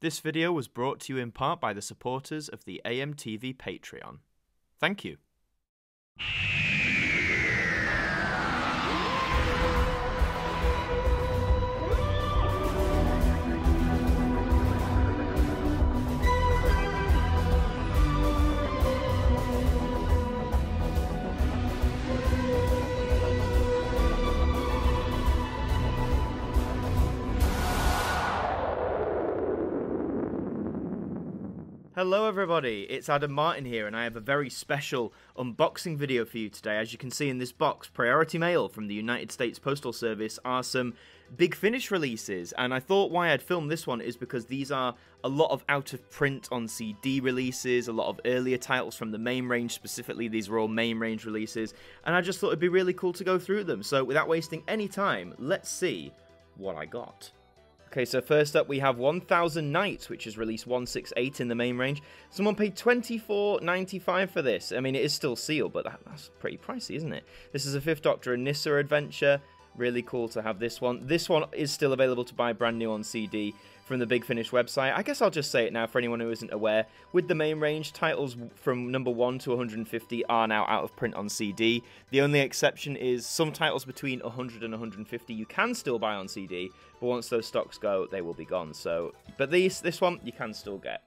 This video was brought to you in part by the supporters of the AMTV Patreon. Thank you. Hello everybody, it's Adam Martyn here and I have a very special unboxing video for you today. As you can see in this box, Priority Mail from the United States Postal Service are some Big Finish releases and I thought why I'd film this one is because these are a lot of out of print on CD releases, a lot of earlier titles from the main range specifically, these were all main range releases and I just thought it'd be really cool to go through them. So without wasting any time, let's see what I got. Okay, so first up we have 1000 Nights, which is released 168 in the main range. Someone paid 24.95 for this. I mean, it is still sealed, but that, that's pretty pricey, isn't it? This is a Fifth Doctor and Nyssa adventure. Really cool to have this one. This one is still available to buy brand new on CD from the Big Finish website. I guess I'll just say it now for anyone who isn't aware. With the main range, titles from number 1 to 150 are now out of print on CD. The only exception is some titles between 100 and 150 you can still buy on CD, but once those stocks go, they will be gone. So, But these, this one you can still get.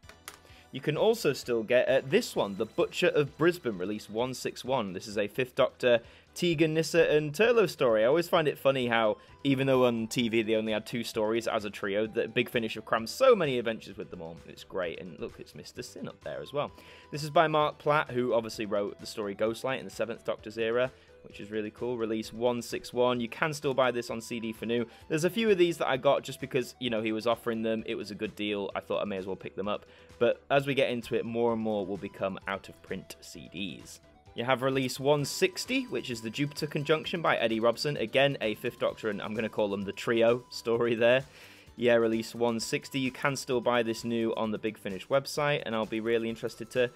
You can also still get uh, this one, The Butcher of Brisbane, release 161. This is a Fifth Doctor Tegan, Nyssa and Turlough story. I always find it funny how, even though on TV they only had two stories as a trio, that Big Finish have crammed so many adventures with them all. It's great, and look, it's Mr. Sin up there as well. This is by Marc Platt, who obviously wrote the story Ghostlight in the Seventh Doctor's era, which is really cool. Release 161. You can still buy this on CD for new. There's a few of these that I got just because, you know, he was offering them. It was a good deal. I thought I may as well pick them up. But as we get into it, more and more will become out of print CDs. You have release 160, which is the Jupiter Conjunction by Eddie Robson. Again, a Fifth Doctor, and I'm going to call them the trio story there. Yeah, release 160. You can still buy this new on the Big Finish website, and I'll be really interested to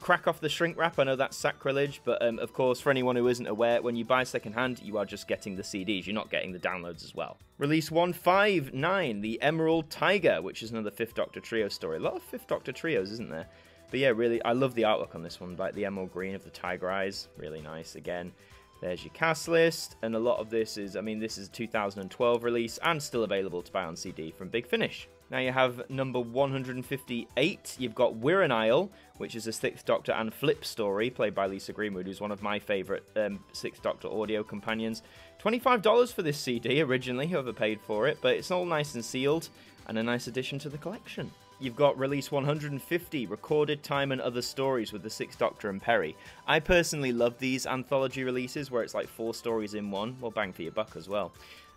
crack off the shrink wrap. I know that's sacrilege, but um, of course, for anyone who isn't aware, when you buy secondhand, you are just getting the CDs. You're not getting the downloads as well. Release 159, The Emerald Tiger, which is another Fifth Doctor trio story. A lot of Fifth Doctor trios, isn't there? But yeah, really, I love the artwork on this one, like the emerald green of the tiger eyes, really nice. Again, there's your cast list, and a lot of this is, I mean, this is a 2012 release and still available to buy on CD from Big Finish. Now you have number 158. You've got Wirrn Isle, which is a Sixth Doctor and Flip story played by Lisa Greenwood, who's one of my favourite um, Sixth Doctor audio companions. $25 for this CD originally, whoever paid for it, but it's all nice and sealed and a nice addition to the collection. You've got release 150, Recorded Time and Other Stories with the Sixth Doctor and Peri. I personally love these anthology releases where it's like four stories in one. Well, bang for your buck as well.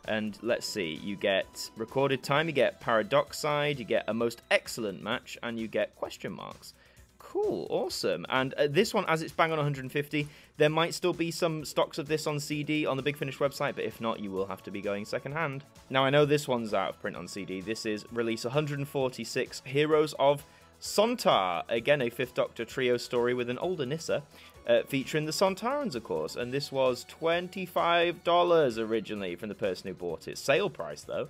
And let's see, you get Recorded Time, you get Paradoxide, you get A Most Excellent Match, and you get question marks. Cool, awesome. And uh, this one, as it's bang on 150, there might still be some stocks of this on CD on the Big Finish website, but if not, you will have to be going secondhand. Now, I know this one's out of print on CD. This is release 146, Heroes of Sontar. Again, a Fifth Doctor trio story with an older Nyssa, uh, featuring the Sontarans, of course. And this was $25 originally from the person who bought it. Sale price, though.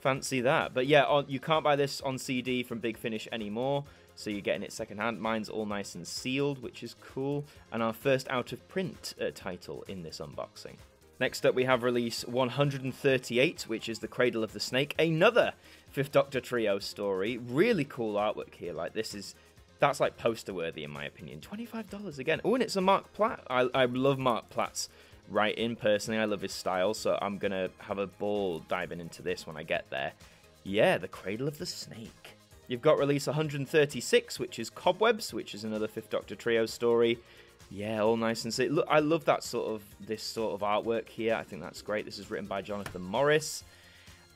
Fancy that. But yeah, on, you can't buy this on CD from Big Finish anymore so you're getting it secondhand. Mine's all nice and sealed, which is cool, and our first out of print uh, title in this unboxing. Next up, we have release 138, which is The Cradle of the Snake, another Fifth Doctor Trio story. Really cool artwork here. Like, this is. That's like poster worthy, in my opinion. $25 again. Oh, and it's a Marc Platt. I, I love Marc Platt's writing personally. I love his style, so I'm going to have a ball diving into this when I get there. Yeah, The Cradle of the Snake. You've got release 136, which is Cobwebs, which is another Fifth Doctor trio story. Yeah, all nice and sick. Look, I love that sort of this sort of artwork here. I think that's great. This is written by Jonathan Morris.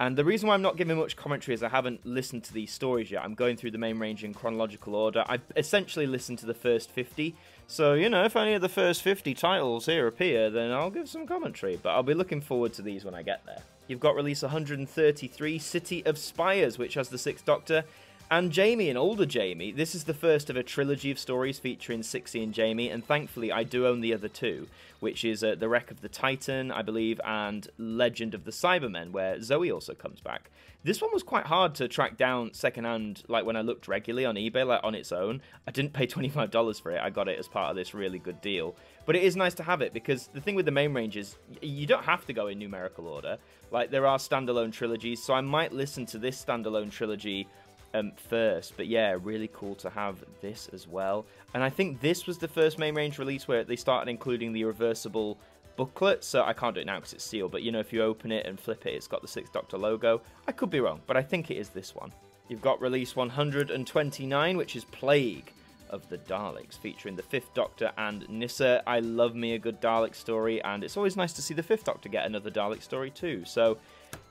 And the reason why I'm not giving much commentary is I haven't listened to these stories yet. I'm going through the main range in chronological order. I've essentially listened to the first 50. So, you know, if any of the first 50 titles here appear, then I'll give some commentary. But I'll be looking forward to these when I get there. You've got release 133, City of Spires, which has the Sixth Doctor and Jamie, an older Jamie. This is the first of a trilogy of stories featuring Sixie and Jamie, and thankfully I do own the other two, which is uh, The Wreck of the Titan, I believe, and Legend of the Cybermen, where Zoe also comes back. This one was quite hard to track down secondhand, like when I looked regularly on eBay, like on its own. I didn't pay $25 for it, I got it as part of this really good deal. But it is nice to have it because the thing with the main range is you don't have to go in numerical order. Like there are standalone trilogies, so I might listen to this standalone trilogy um, first. But yeah, really cool to have this as well. And I think this was the first main range release where they started including the reversible booklet. So I can't do it now because it's sealed. But you know, if you open it and flip it, it's got the Sixth Doctor logo. I could be wrong, but I think it is this one. You've got release 129, which is Plague of the Daleks, featuring the Fifth Doctor and Nyssa. I love me a good Dalek story, and it's always nice to see the Fifth Doctor get another Dalek story too. So,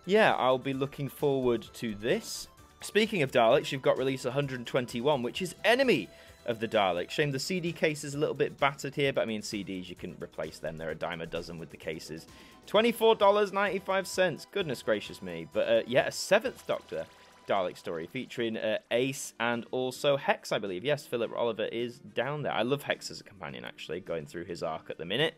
yeah, I'll be looking forward to this. Speaking of Daleks, you've got release 121, which is Enemy of the Daleks. Shame the CD case is a little bit battered here, but I mean, CDs, you can replace them. They're a dime a dozen with the cases. $24.95. Goodness gracious me. But uh, yeah, a seventh Doctor Dalek story featuring uh, Ace and also Hex, I believe. Yes, Philip Olivier is down there. I love Hex as a companion, actually, going through his arc at the minute.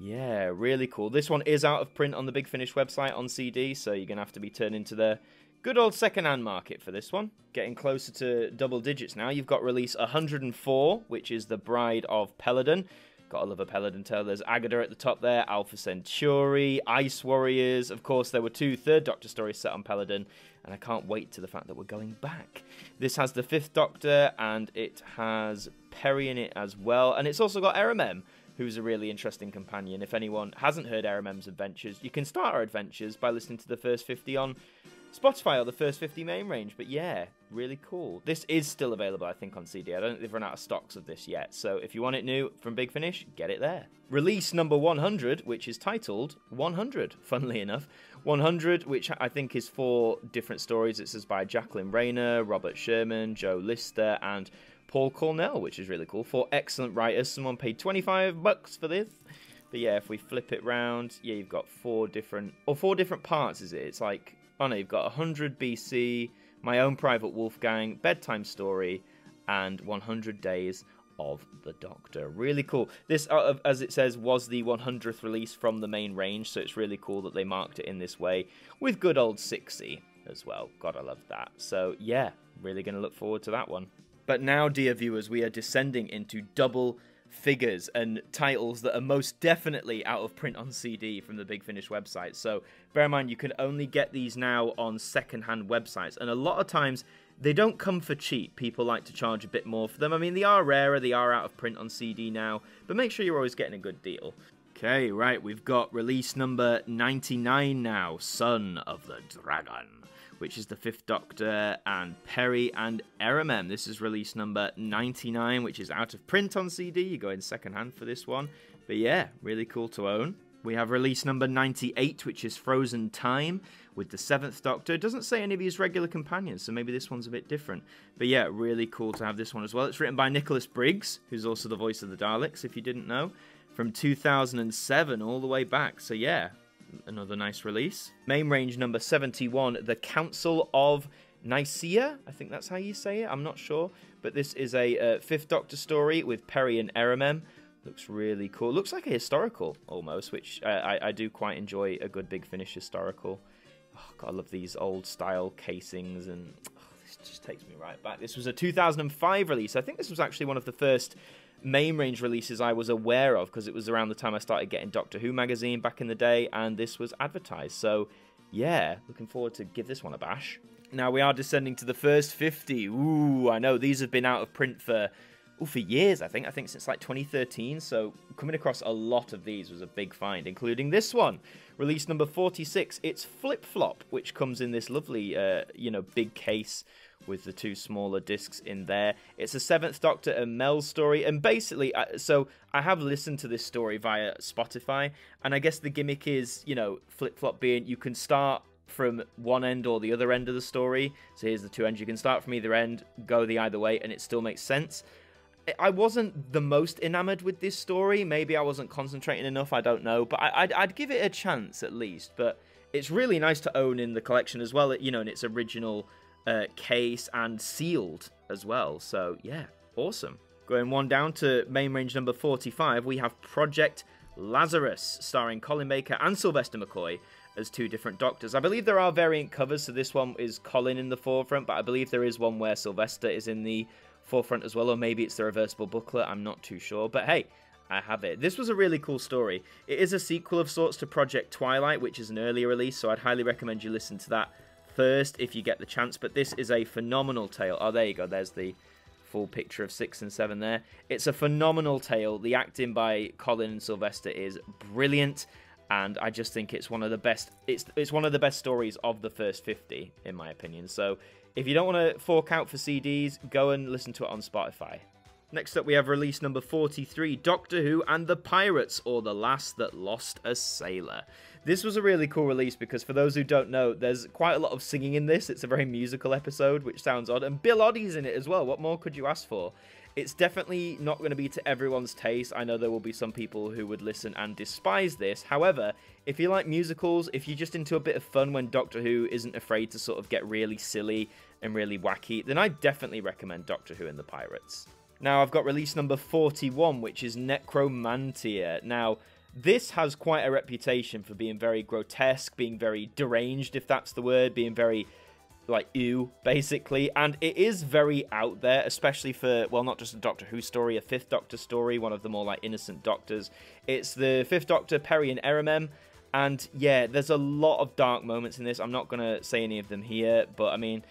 Yeah, really cool. This one is out of print on the Big Finish website on CD, so you're going to have to be turning to the Good old second-hand market for this one. Getting closer to double digits now. You've got release 104, which is The Bride of Peladon. Gotta love a Peladon tale. There's Aggedor at the top there, Alpha Centauri, Ice Warriors. Of course, there were two Third Doctor stories set on Peladon, and I can't wait to the fact that we're going back. This has the Fifth Doctor, and it has Peri in it as well. And it's also got Erimem, who's a really interesting companion. If anyone hasn't heard Erimem's adventures, you can start our adventures by listening to the first 50 on Spotify or the first 50 main range. But yeah, really cool. This is still available, I think, on CD. I don't think they've run out of stocks of this yet. So if you want it new from Big Finish, get it there. Release number 100, which is titled 100, funnily enough. 100, which I think is four different stories. It says by Jacqueline Rayner, Robert Shearman, Joe Lidster, and Paul Cornell, which is really cool. Four excellent writers. Someone paid 25 bucks for this. But yeah, if we flip it round, yeah, you've got four different, or four different parts, is it? It's like oh no, you've got 100 BC, My Own Private Wolfgang, Bedtime Story, and 100 Days of the Doctor. Really cool. This, as it says, was the 100th release from the main range, so it's really cool that they marked it in this way with good old Sixie as well. God, I love that. So, yeah, really going to look forward to that one. But now, dear viewers, we are descending into double figures and titles that are most definitely out of print on CD from the Big Finish website. So bear in mind, you can only get these now on secondhand websites, and a lot of times they don't come for cheap. People like to charge a bit more for them. I mean, they are rarer, they are out of print on CD now, but make sure you're always getting a good deal. Okay, right, we've got release number 99 now Son of the Dragon which is the Fifth Doctor, and Peri and Erimem. This is release number 99, which is out of print on CD. You go in secondhand for this one. But yeah, really cool to own. We have release number 98, which is Frozen Time, with the Seventh Doctor. Doesn't say any of his regular companions, so maybe this one's a bit different. But yeah, really cool to have this one as well. It's written by Nicholas Briggs, who's also the voice of the Daleks, if you didn't know, from 2007 all the way back. So yeah, another nice release. Main range number 71, The Council of Nicaea. I think that's how you say it. I'm not sure. But this is a uh, Fifth Doctor story with Peri and Erimem. Looks really cool. Looks like a historical almost, which uh, I, I do quite enjoy a good big finish historical. Oh, God, I love these old style casings and oh, this just takes me right back. This was a 2005 release. I think this was actually one of the first main range releases I was aware of because it was around the time I started getting Doctor Who magazine back in the day, and this was advertised. So, yeah, looking forward to give this one a bash. Now we are descending to the first 50. Ooh, I know these have been out of print for ooh, for years. I think I think since like 2013. So coming across a lot of these was a big find, including this one, release number 46. It's Flip Flop, which comes in this lovely, uh, you know, big case with the two smaller discs in there. It's a Seventh Doctor and Mel story, and basically, so I have listened to this story via Spotify, and I guess the gimmick is, you know, flip flop being you can start from one end or the other end of the story. So here's the two ends. You can start from either end, go the either way, and it still makes sense. I wasn't the most enamored with this story. Maybe I wasn't concentrating enough. I don't know, but I, would I'd give it a chance at least. But it's really nice to own in the collection as well. You know, in its original uh, case and sealed as well. So yeah, awesome. Going one down to main range number 45, we have Project Lazarus, starring Colin Baker and Sylvester McCoy as two different doctors. I believe there are variant covers, so this one is Colin in the forefront, but I believe there is one where Sylvester is in the forefront as well, or maybe it's the reversible booklet, I'm not too sure. But hey, I have it. This was a really cool story. It is a sequel of sorts to Project Twilight, which is an earlier release, so I'd highly recommend you listen to that first if you get the chance. But this is a phenomenal tale. Oh, there you go. There's the full picture of six and seven there. It's a phenomenal tale. The acting by Colin and Sylvester is brilliant, and I just think it's one of the best. It's it's one of the best stories of the first fifty, in my opinion. So if you don't want to fork out for CDs, go and listen to it on Spotify. Next up, we have release number 43 Doctor Who and the Pirates, or The Lass That Lost a Sailor. This was a really cool release because, for those who don't know, there's quite a lot of singing in this. It's a very musical episode, which sounds odd, and Bill Oddie's in it as well. What more could you ask for? It's definitely not going to be to everyone's taste. I know there will be some people who would listen and despise this. However, if you like musicals, if you're just into a bit of fun when Doctor Who isn't afraid to sort of get really silly and really wacky, then I definitely recommend Doctor Who and the Pirates. Now, I've got release number 41, which is Necromantia. Now, this has quite a reputation for being very grotesque, being very deranged, if that's the word, being very like ew basically. And it is very out there especially for well not just a doctor who story a fifth doctor story one of the more like innocent doctors. It's the fifth doctor Peri and Erimem and yeah there's a lot of dark moments in this. I'm not gonna say any of them here but i mean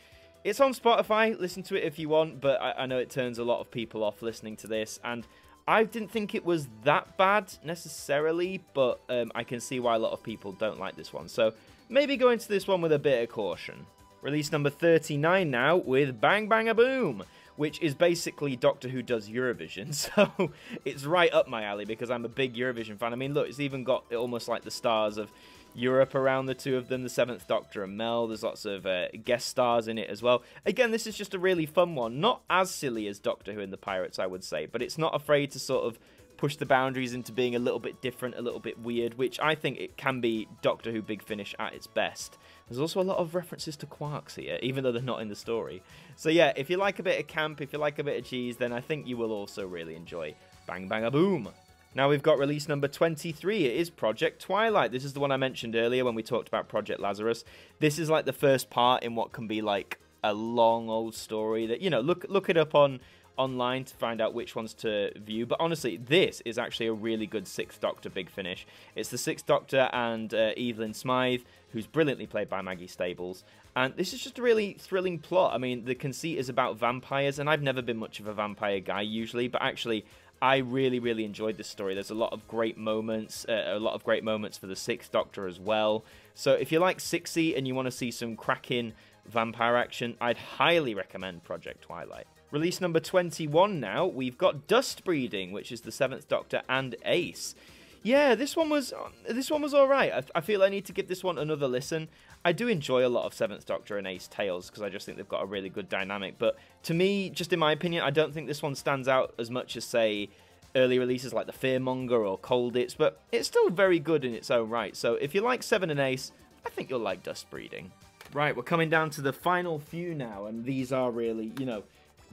it's on Spotify. Listen to it if you want, but I, I know it turns a lot of people off listening to this. And I didn't think it was that bad necessarily, but um, I can see why a lot of people don't like this one. So maybe go into this one with a bit of caution. Release number 39 now with Bang Bang a Boom, which is basically Doctor Who does Eurovision. So it's right up my alley because I'm a big Eurovision fan. I mean, look, it's even got almost like the stars of Europe around the two of them, the Seventh Doctor and Mel. There's lots of uh, guest stars in it as well. Again, this is just a really fun one. Not as silly as Doctor Who and the Pirates, I would say, but it's not afraid to sort of push the boundaries into being a little bit different, a little bit weird, which I think it can be Doctor Who Big Finish at its best. There's also a lot of references to quarks here, even though they're not in the story. So yeah, if you like a bit of camp, if you like a bit of cheese, then I think you will also really enjoy Bang Bang a Boom. Now we've got release number 23. It is Project Twilight. This is the one I mentioned earlier when we talked about Project Lazarus. This is like the first part in what can be like a long old story that you know look look it up on online to find out which ones to view. But honestly, this is actually a really good Sixth Doctor big finish. It's the Sixth Doctor and uh, Evelyn Smythe, who's brilliantly played by Maggie Stables. And this is just a really thrilling plot. I mean, the conceit is about vampires, and I've never been much of a vampire guy usually, but actually, I really, really enjoyed this story. There's a lot of great moments, uh, a lot of great moments for the Sixth Doctor as well. So if you like Sixy and you want to see some cracking vampire action, I'd highly recommend Project Twilight. Release number 21 now, we've got Dust Breeding, which is the Seventh Doctor and Ace. Yeah, this one was this one was all right. I, I feel I need to give this one another listen. I do enjoy a lot of Seventh Doctor and Ace tales because I just think they've got a really good dynamic. But to me, just in my opinion, I don't think this one stands out as much as say early releases like the Fearmonger or Colditz. But it's still very good in its own right. So if you like Seven and Ace, I think you'll like Dust Breeding. Right, we're coming down to the final few now, and these are really, you know,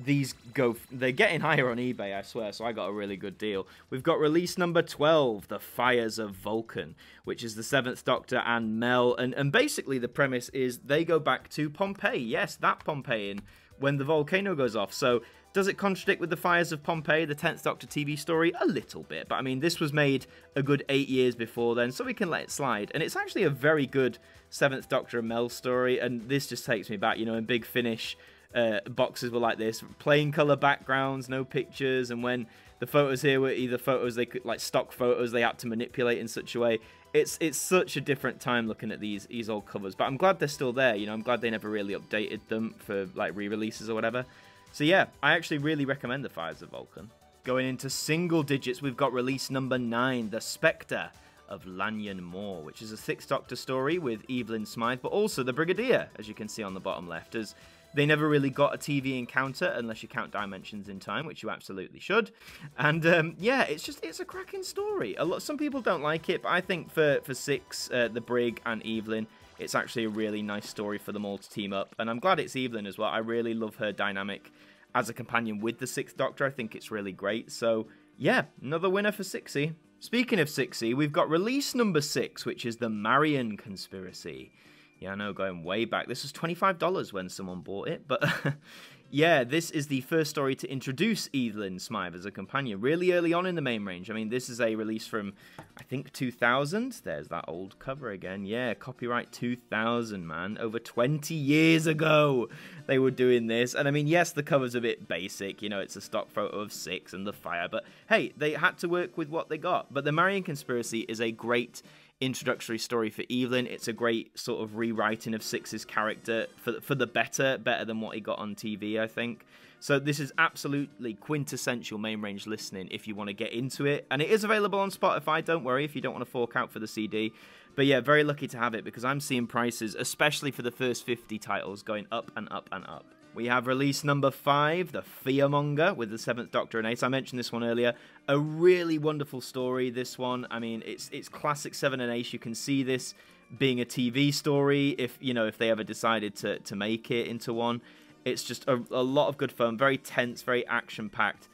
these go they're getting higher on ebay i swear so i got a really good deal. We've got release number 12 the fires of vulcan which is the seventh doctor and mel and and basically the premise is they go back to pompeii. Yes that pompeii when the volcano goes off. So does it contradict with the fires of pompeii the 10th doctor tv story? A little bit but i mean this was made a good eight years before then so we can let it slide. And it's actually a very good seventh doctor and mel story and this just takes me back you know in big finish uh, boxes were like this, plain color backgrounds, no pictures, and when the photos here were either photos they could like stock photos they had to manipulate in such a way. It's it's such a different time looking at these these old covers, but I'm glad they're still there. You know, I'm glad they never really updated them for like re-releases or whatever. So yeah, I actually really recommend the Fires of Vulcan. Going into single digits, we've got release number nine, The Spectre of Lanyon Moor, which is a Sixth Doctor story with Evelyn Smythe, but also the Brigadier, as you can see on the bottom left, as they never really got a TV encounter unless you count Dimensions in Time, which you absolutely should. And um, yeah, it's just it's a cracking story. A lot some people don't like it, but I think for for six, uh, the Brig and Evelyn, it's actually a really nice story for them all to team up. And I'm glad it's Evelyn as well. I really love her dynamic as a companion with the Sixth Doctor. I think it's really great. So, yeah, another winner for Sixie. Speaking of Sixie, we've got release number six, which is the Marian Conspiracy. Yeah, I know, going way back. This was $25 when someone bought it, but yeah, this is the first story to introduce Evelyn Smythe as a companion really early on in the main range. I mean, this is a release from, I think, 2000. There's that old cover again. Yeah, copyright 2000, man. Over 20 years ago they were doing this. And I mean, yes, the cover's a bit basic. You know, it's a stock photo of Six and the fire. But hey, they had to work with what they got. But The Marian Conspiracy is a great introductory story for Evelyn. It's a great sort of rewriting of Six's character for for the better, better than what he got on TV, I think. So this is absolutely quintessential main range listening if you want to get into it, and it is available on Spotify. Don't worry if you don't want to fork out for the CD. But yeah, very lucky to have it because I'm seeing prices, especially for the first 50 titles, going up and up and up. We have release number five, The Fearmonger, with the Seventh Doctor and Ace. I mentioned this one earlier. A really wonderful story, this one. I mean, it's it's classic Seven and Ace. You can see this being a TV story if you know if they ever decided to to make it into one. It's just a, a lot of good fun, very tense, very action packed.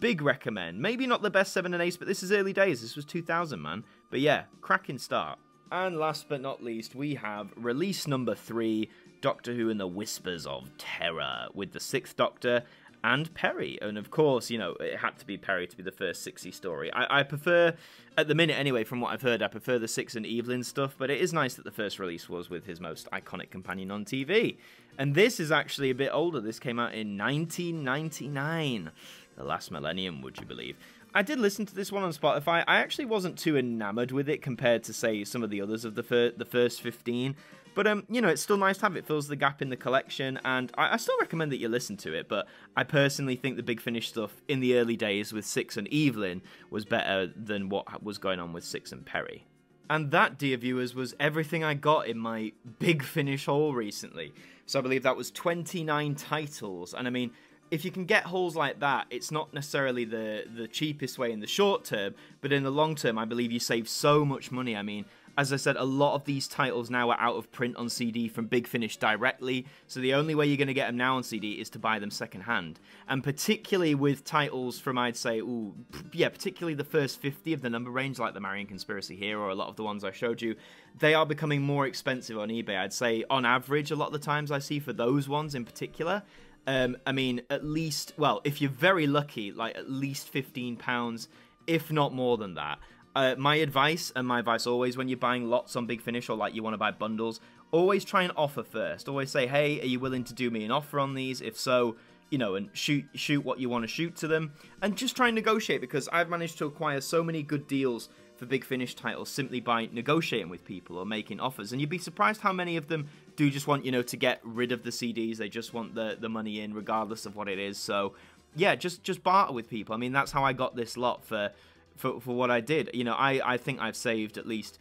Big recommend. Maybe not the best Seven and Ace, but this is early days. This was 2000, man. But yeah, cracking start. And last but not least, we have release number three, Doctor Who and the Whispers of Terror, with the Sixth Doctor and Peri. And of course, you know, it had to be Peri to be the first Sixie story. I, I, prefer, at the minute anyway, from what I've heard, I prefer the Six and Evelyn stuff, but it is nice that the first release was with his most iconic companion on TV. And this is actually a bit older. This came out in 1999. The last millennium, would you believe? I did listen to this one on Spotify. I actually wasn't too enamored with it compared to, say, some of the others of the, fir- the first 15. But um, you know, it's still nice to have. It fills the gap in the collection, and I, I, still recommend that you listen to it. But I personally think the Big Finish stuff in the early days with Six and Evelyn was better than what was going on with Six and Peri. And that, dear viewers, was everything I got in my Big Finish haul recently. So I believe that was 29 titles, and I mean, if you can get hauls like that, it's not necessarily the the cheapest way in the short term, but in the long term, I believe you save so much money. I mean, as I said, a lot of these titles now are out of print on CD from Big Finish directly, so the only way you're going to get them now on CD is to buy them secondhand. And particularly with titles from, I'd say, ooh, yeah, particularly the first 50 of the number range, like the Marian Conspiracy here, or a lot of the ones I showed you, they are becoming more expensive on eBay. I'd say, on average, a lot of the times I see for those ones in particular. Um, I mean, at least, well, if you're very lucky, like at least £15, if not more than that. Uh, my advice, and my advice always when you're buying lots on Big Finish or like you want to buy bundles, always try and offer first. Always say, hey, are you willing to do me an offer on these? If so, you know, and shoot shoot what you want to shoot to them, and just try and negotiate because I've managed to acquire so many good deals for Big Finish titles simply by negotiating with people or making offers, and you'd be surprised how many of them do just want you know to get rid of the CDs. They just want the the money in regardless of what it is. So yeah, just just barter with people. I mean, that's how I got this lot for for, for what I did. You know, I, I think I've saved at least.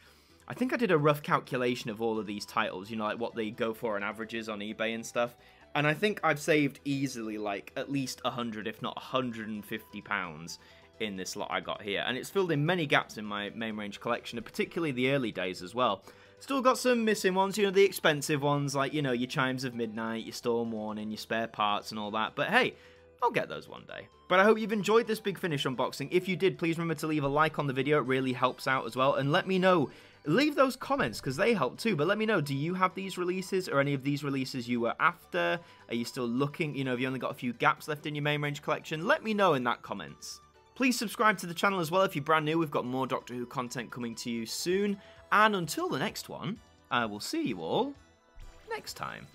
I think I did a rough calculation of all of these titles, you know, like what they go for on averages on eBay and stuff. And I think I've saved easily like at least 100, if not 150 pounds in this lot I got here. And it's filled in many gaps in my main range collection, and particularly the early days as well. Still got some missing ones, you know, the expensive ones like, you know, your Chimes of Midnight, your Storm Warning, your spare parts and all that. But hey, I'll get those one day. But I hope you've enjoyed this Big Finish unboxing. If you did, please remember to leave a like on the video. It really helps out as well. And let me know. Leave those comments because they help too. But let me know, do you have these releases or any of these releases you were after? Are you still looking? You know, have you only got a few gaps left in your main range collection? Let me know in that comments. Please subscribe to the channel as well if you're brand new. We've got more Doctor Who content coming to you soon. And until the next one, I will see you all next time.